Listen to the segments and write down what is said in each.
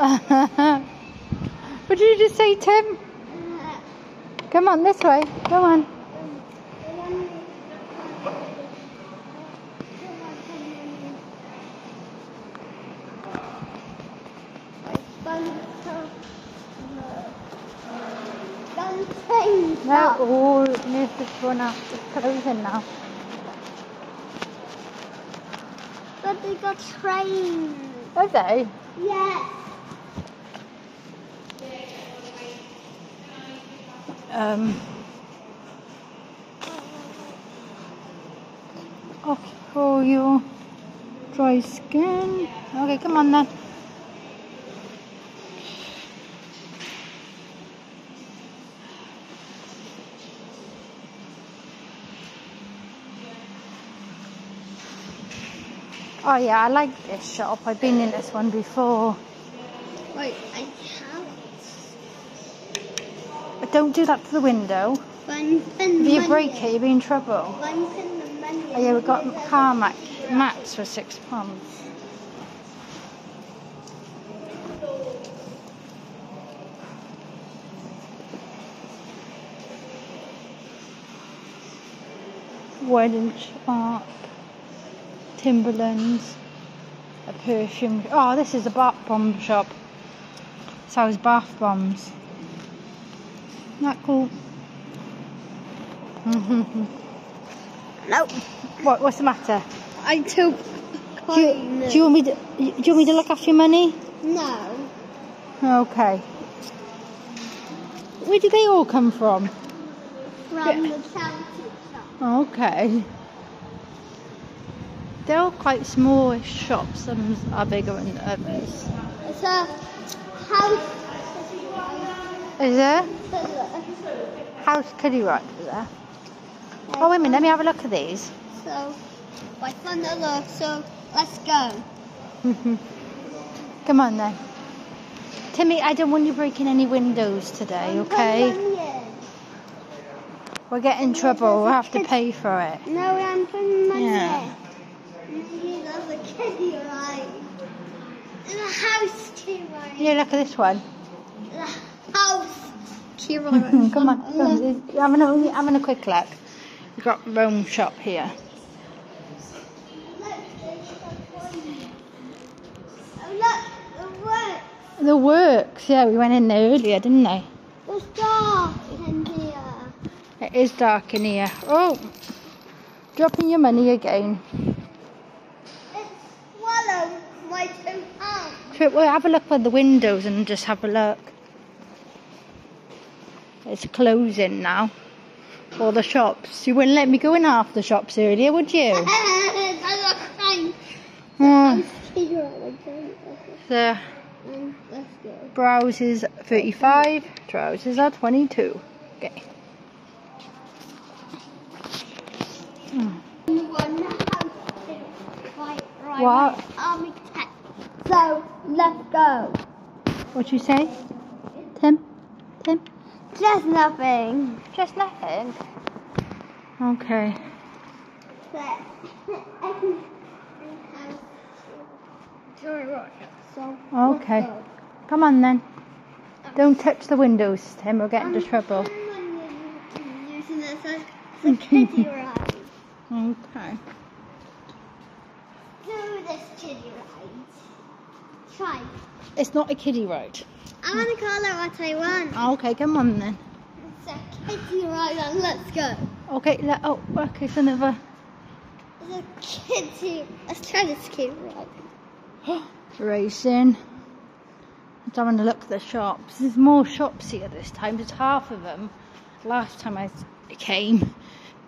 what did you just say, Tim? Come on, this way. Go on. No, oh, this one up. It's closing now. But they got trains. Are they? Yes. Um. Okay, for your dry skin. Okay, come on then. Oh yeah, I like this shop. I've been in this one before. Wait, I can't. Don't do that to the window. If you break it, you'll be in trouble. One pin the money. Oh yeah, we've got car mat mats for six pounds. Wedding Sharp, Timberlands, a perfume. Oh, this is a bath bomb shop. Sells bath bombs. Isn't that cool? No, what, what's the matter? I took Do you, do you want me to? Do you want me to look after your money? No. Okay. Where did they all come from? From the charity shop. Okay. They're all quite small shops. Some are bigger than others. It's a house. Is there So, house kiddie right there? Oh wait a minute. Let me have a look at these. I found a look, so let's go. Mm-hmm. Come on then. Timmy, I don't want you breaking any windows today, okay? We'll get in trouble. We'll have to pay for it. No, I'm putting money Yeah. in. There's a kitty right? There's a house key ride. Yeah, look at this one. There's a house key ride. Come on, come on. Having a, having a quick look. We've got Rome shop here. Oh, the. The works, yeah, we went in there earlier, didn't they? It's dark in here. It is dark in here. Oh, dropping your money again. It's swallowed my two hands. Trip, Well, have a look by the windows and just have a look. It's closing now. All the shops. You wouldn't let me go in half the shops earlier, would you? There's a crane. Key ride. Okay, The um, Let's go. blouses 35, trousers are 22. Okay. One house key right, right. What? So let's go. What you say? Tim? Tim? Just nothing. Just nothing. Okay. So Okay. Come on then. Don't touch the windows, Tim. We'll get into trouble. Using this as a kitty ride. Okay. Do this kitty ride. Try. It's not a kiddie ride. I want to call it what I want. Ah, okay, come on then. It's a kitty ride and let's go. Okay, let, oh, okay, it's another. It's a kitty. Let's try this kitty ride. Racing. I'm having a look at the shops. There's more shops here this time. There's half of them. Last time I came,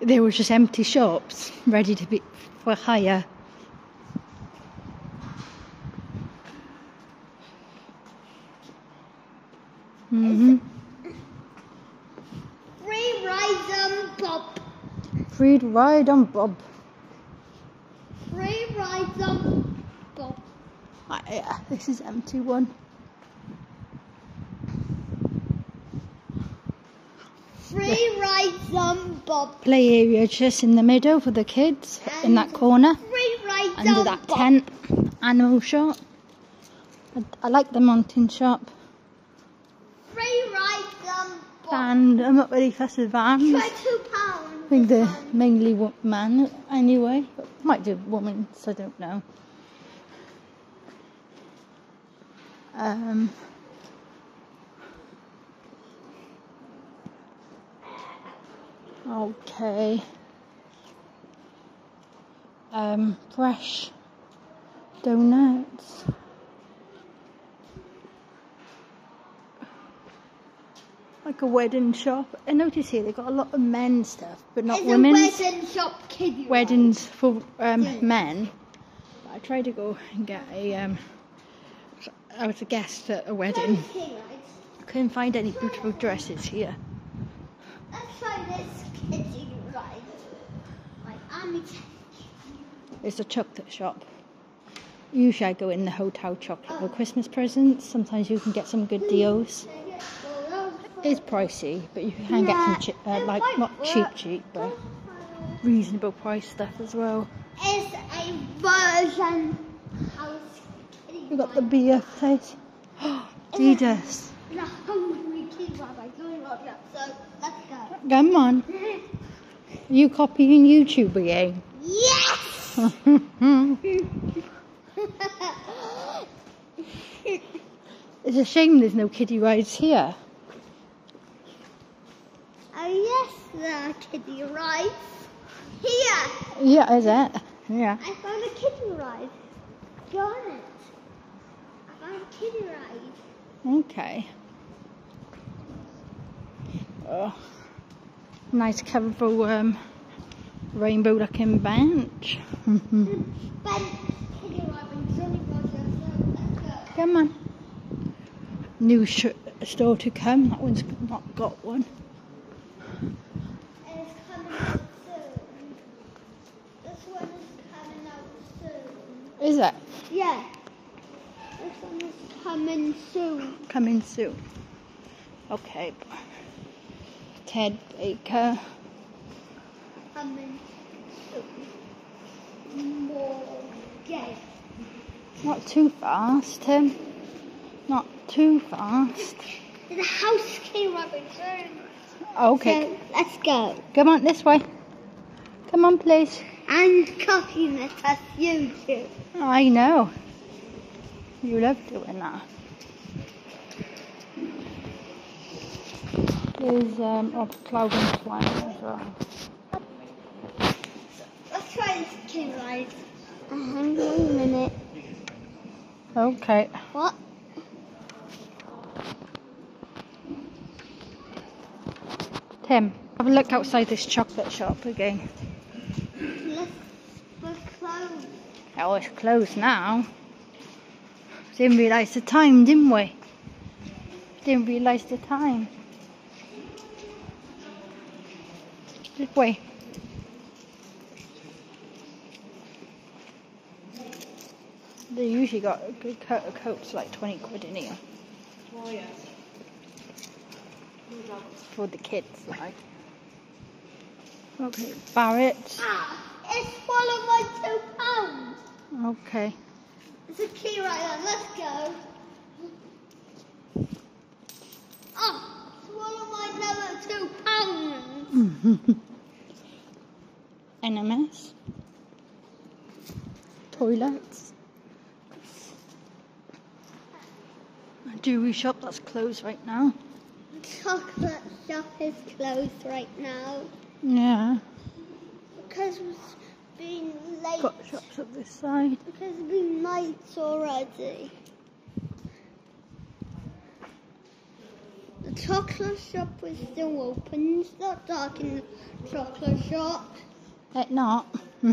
there were just empty shops ready to be for hire. Hmm Free ride on Bob. Free ride on Bob. Free Bob. Ah, yeah, this is empty one. Free ride on Bob. Play area just in the middle for the kids in that corner Free rides under that tent. Animal shop. I, I like the mountain shop. And I'm not really fussed with vans. Try two pounds. I think they're mainly man anyway. Might do women, so I don't know. Um, okay. Um, fresh donuts. Like a wedding shop. I notice here they've got a lot of men's stuff, but not It's women's a wedding shop kiddie weddings for um, Yeah. men. I tried to go and get a. Um, I was a guest at a wedding. ride. Kiddie ride. I couldn't find any beautiful dresses here. Let's try this kiddie ride. Like army It's a chocolate shop. Usually I go in the hotel chocolate for Christmas presents. Sometimes you can get some good deals. It's pricey, but you can get some cheap, uh, like not cheap, cheap, but reasonable price stuff as well. It's a version house We've got the beer place. Adidas. The hungry kiddie ride by Jolly Roger. So let's go. Come on. You copying YouTube again? Yes! it's a shame there's no kiddie rides here. oh the kiddie rides. Here, Yeah, is it? Yeah. I found a kiddie ride. Darn it. I found a kiddie ride. Okay. Oh, nice colourful um, rainbow looking bench. Ben, kiddie ride by Jolly Roger. So let's go. Come on. New sh- store to come. That one's not got one. And it's coming out soon. This one is coming out soon. Is it? Yeah. This one is coming soon. Coming soon. Okay. Ted Baker. Coming soon. More gay. Not too fast, Tim. Not too fast. A house ride soon. Okay. So let's go. Come on, this way. Come on, please. And copying it as YouTube. I know. You love doing that. There's um, a cloud and twine as well. Let's try this key ride. Uh, hang on a minute. Okay. What? Tim, have a look outside this chocolate shop again. Let's, we're closed. Oh, it's closed now. Didn't realise the time, didn't we? Didn't realise the time. Did we? They usually got a good coat of coats like 20 quid in here. For the kids, like. Okay, Barrett. Ah, it's swallowed my two pounds. Okay. It's a key right there. Let's go. Oh, swallow my another two pounds. NMS. Toilets. A jewelry shop that's closed right now. Chocolate shop is closed right now Yeah. because been late. Got shops up this side. Because it's been night already. The chocolate shop is still open. It's not dark in the chocolate shop. It not.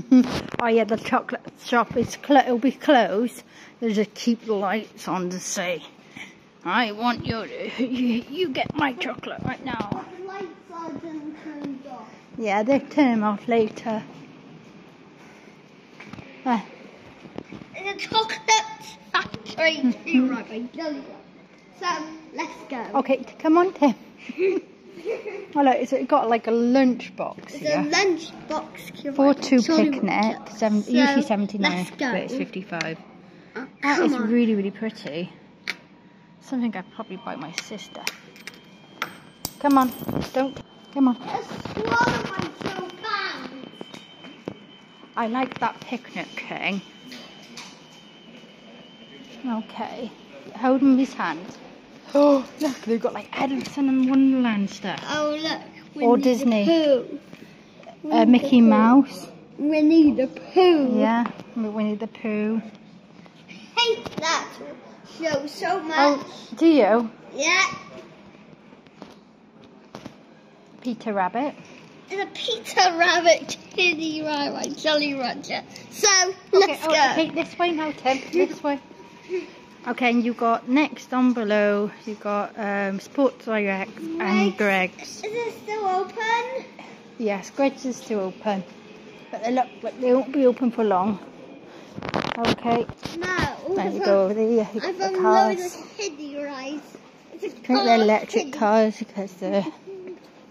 oh yeah, the chocolate shop is clo- it'll be closed. They just keep the lights on to say, I want you to, you, you get my chocolate right now. The lights are turned off. Yeah, they turn them off later. Uh, It's a chocolate factory right by Jelly Roll. So let's go. okay, come on, Tim. Oh look, it's got like a lunch box It's here. a lunch box. For two Sorry, picnic, seven, So, usually 79, let's but it's 55. Oh, That is on. really, really pretty. Something I'd probably buy my sister. Come on, don't. Come on. A swallow my two pounds. I like that picnic thing. Okay. Hold him his hand. Oh, look, they've got like Edison and Wonderland stuff. Oh look. Or Winnie the Disney. Pooh. Uh, Mickey. Mouse. Winnie the Pooh. Yeah, Winnie the Pooh. Hate that show so much. Oh, do you? Yeah. Peter Rabbit. It's a Peter Rabbit Kitty Right right Jolly Roger. So let's okay, go. okay, this way now, Tim. This way. Okay, and you got next on below. You got um, Sports Direct and Greggs. Is it still open? Yes, Greggs is still open, but they look like they won't be open for long. Okay, No. there you go over there. You I got the cars. kiddie rides. It's a I think they're electric cars because the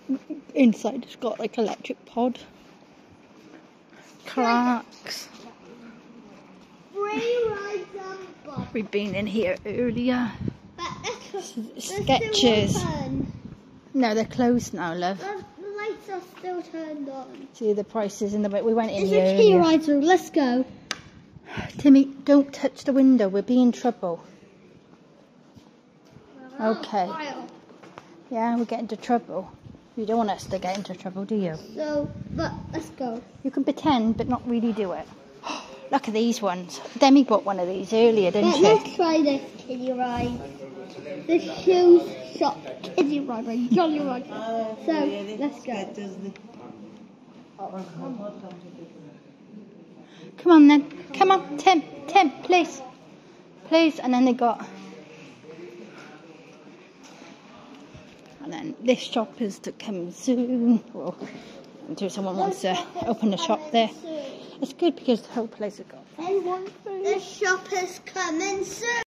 inside it's got like electric pod. Clarks. Rides. We've been in here earlier. But that's they're still Skechers. No, they're closed now, love. The, lights are still turned on. See the prices in the we went in It's here a key ride, so let's go. Timmy, don't touch the window. We'll be in trouble. Okay. Yeah, we'll get into trouble. You don't want us to get into trouble, do you? No, but let's go. You can pretend, but not really do it. Look at these ones. Demi bought one of these earlier, didn't she? let's try this kiddie ride. The shoes shop kiddie ride by Jolly Roger. So, let's go. Come on then. Come on, Tim. Tim, please. Please. And then they got. And then this shop is to come soon. Well, until someone wants to open a shop there. It's good because the whole place has got The shop is coming soon.